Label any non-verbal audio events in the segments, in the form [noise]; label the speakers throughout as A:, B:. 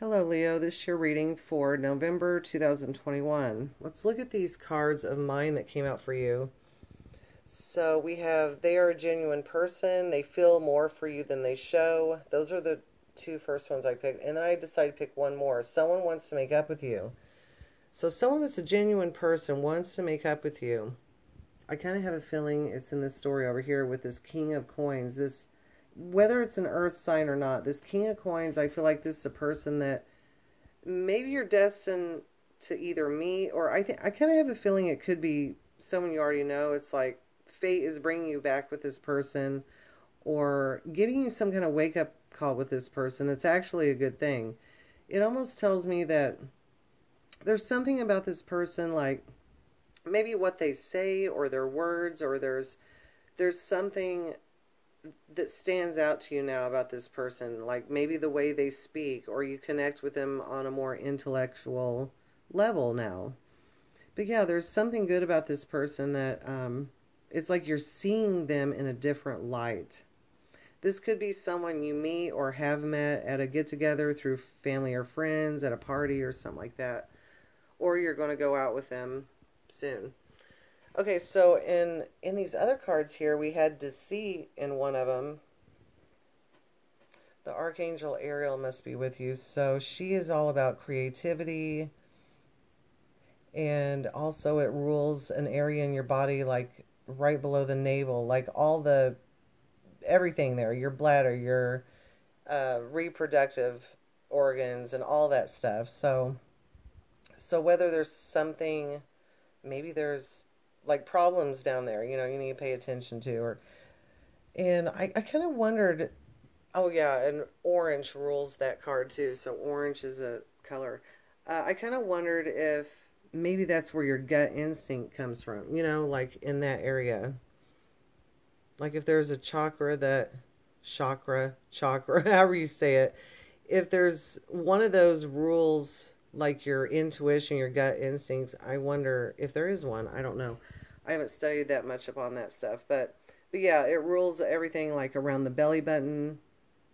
A: Hello, Leo. This is your reading for November 2021. Let's look at these cards of mine that came out for you. So we have they are a genuine person. They feel more for you than they show. Those are the two first ones I picked. And then I decided to pick one more. Someone wants to make up with you. So someone that's a genuine person wants to make up with you. I kind of have a feeling it's in this story over here with this King of Coins. This whether it's an earth sign or not, this King of Coins, I feel like this is a person that maybe you're destined to either meet or I think I kind of have a feeling it could be someone you already know. It's like fate is bringing you back with this person or giving you some kind of wake up call with this person. That's actually a good thing. It almost tells me that there's something about this person like maybe what they say or their words or there's there's something that stands out to you now about this person? Like maybe the way they speak or you connect with them on a more intellectual level now. But yeah there's something good about this person that um, it's like you're seeing them in a different light. This could be someone you meet or have met at a get together through family or friends at a party or something like that. Or you're going to go out with them soon Okay, so in in these other cards here, we had deceit in one of them. The Archangel Ariel must be with you. So she is all about creativity. And also it rules an area in your body like right below the navel. Like all the, everything there. Your bladder, your uh, reproductive organs and all that stuff. So, so whether there's something, maybe there's like problems down there, you know, you need to pay attention to. Or, and I, I kind of wondered, oh yeah, and orange rules that card too. So orange is a color. Uh, I kind of wondered if maybe that's where your gut instinct comes from, you know, like in that area. Like if there's a chakra that, chakra, chakra, [laughs] however you say it, if there's one of those rules like your intuition, your gut instincts. I wonder if there is one. I don't know. I haven't studied that much upon that stuff, but but yeah, it rules everything like around the belly button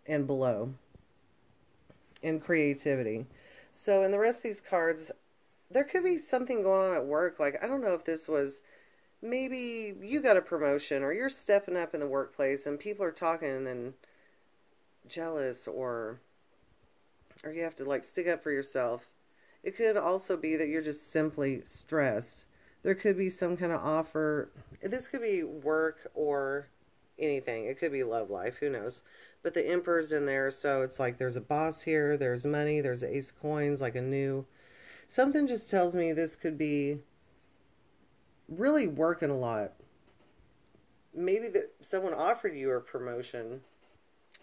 A: and below. And creativity. So in the rest of these cards, there could be something going on at work. Like I don't know if this was maybe you got a promotion or you're stepping up in the workplace and people are talking and then jealous or or you have to like stick up for yourself it could also be that you're just simply stressed. There could be some kind of offer. This could be work or anything. It could be love life. Who knows? But the Emperor's in there, so it's like there's a boss here, there's money, there's ace coins, like a new. Something just tells me this could be really working a lot. Maybe that someone offered you a promotion.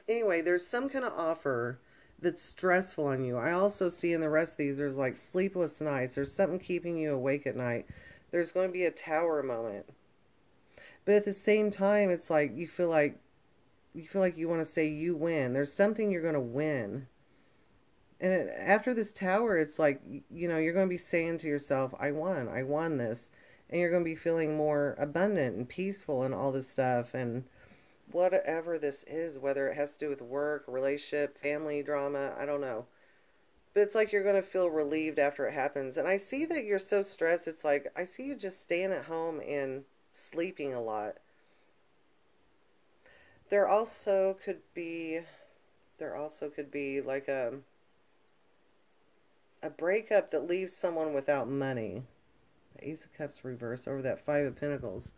A: Anyway, there's some kind of offer that's stressful on you. I also see in the rest of these, there's like sleepless nights. There's something keeping you awake at night. There's going to be a tower moment. But at the same time, it's like you feel like you feel like you want to say you win. There's something you're going to win. And it, after this tower, it's like, you know, you're going to be saying to yourself, I won. I won this. And you're going to be feeling more abundant and peaceful and all this stuff. And whatever this is, whether it has to do with work, relationship, family drama, I don't know. But it's like you're going to feel relieved after it happens. And I see that you're so stressed. It's like, I see you just staying at home and sleeping a lot. There also could be, there also could be like a, a breakup that leaves someone without money. The Ace of Cups reverse over that Five of Pentacles.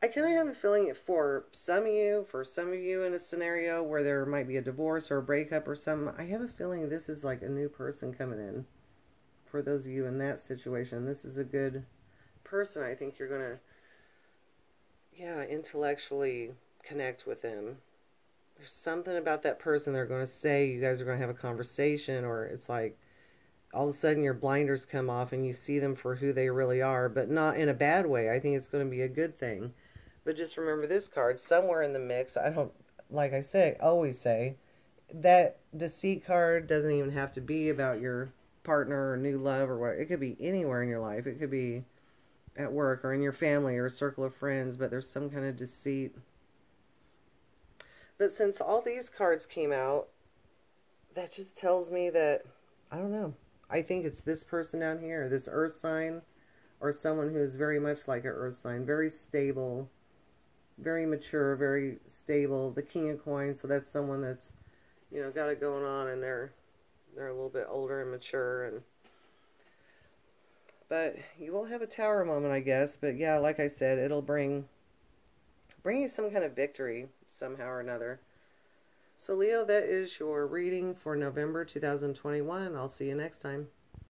A: I kind of have a feeling for some of you, for some of you in a scenario where there might be a divorce or a breakup or something, I have a feeling this is like a new person coming in. For those of you in that situation, this is a good person. I think you're going to, yeah, intellectually connect with them. There's something about that person they're going to say. You guys are going to have a conversation, or it's like all of a sudden your blinders come off and you see them for who they really are, but not in a bad way. I think it's going to be a good thing. But just remember this card somewhere in the mix. I don't, like I say, always say, that deceit card doesn't even have to be about your partner or new love or what. It could be anywhere in your life. It could be at work or in your family or a circle of friends, but there's some kind of deceit. But since all these cards came out, that just tells me that I don't know. I think it's this person down here, this earth sign, or someone who is very much like an earth sign, very stable, very mature, very stable. The king of coins, so that's someone that's, you know, got it going on and they're they're a little bit older and mature and but you will have a tower moment, I guess. But yeah, like I said, it'll bring bring you some kind of victory somehow or another. So Leo, that is your reading for November 2021. I'll see you next time.